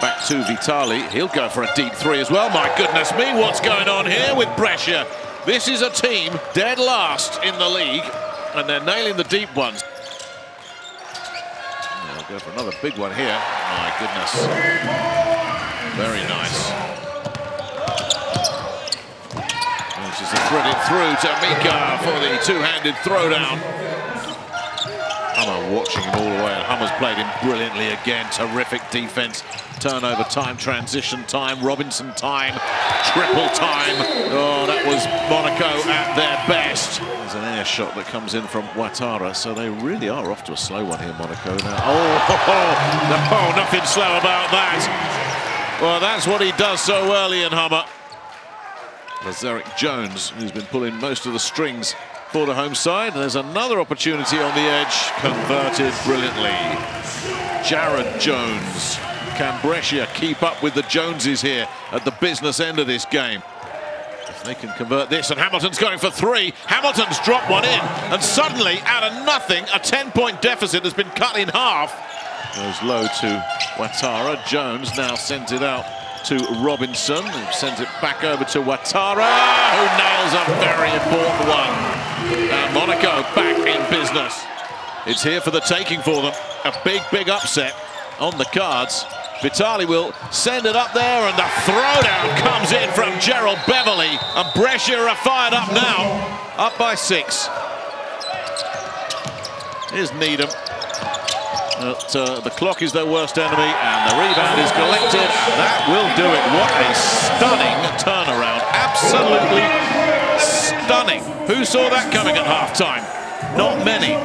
Back to Vitali. He'll go for a deep three as well. My goodness me, what's going on here with Brescia? This is a team dead last in the league, and they're nailing the deep ones. They'll go for another big one here. My goodness. Very nice. This is a threaded through to Mika for the two-handed throwdown. Hummer watching him all the way, and Hummer's played him brilliantly again. Terrific defense, turnover time, transition time, Robinson time, triple time. Oh, that was Monaco at their best. There's an air shot that comes in from Ouattara, so they really are off to a slow one here, Monaco. Now, oh, oh, oh, no, nothing slow about that. Well, that's what he does so early in Hummer. Lazeric Jones, who's been pulling most of the strings for the home side. There's another opportunity on the edge, converted brilliantly. Jared Jones. Can Brescia keep up with the Joneses here at the business end of this game? If they can convert this, and Hamilton's going for three. Hamilton's dropped one in, and suddenly, out of nothing, a 10-point deficit has been cut in half. Goes low to Ouattara. Jones now sends it out to Robinson, who sends it back over to Ouattara, who nails a very important one. And Monaco back in business. It's here for the taking for them. A big, big upset on the cards. Vitali will send it up there, and the throwdown comes in from Gerald Beverley. And Brescia are fired up now, up by six. Here's Needham. But, uh, the clock is their worst enemy, and the rebound is collected, that will do it. What a stunning turnaround. Absolutely stunning. Who saw that coming at halftime? Not many.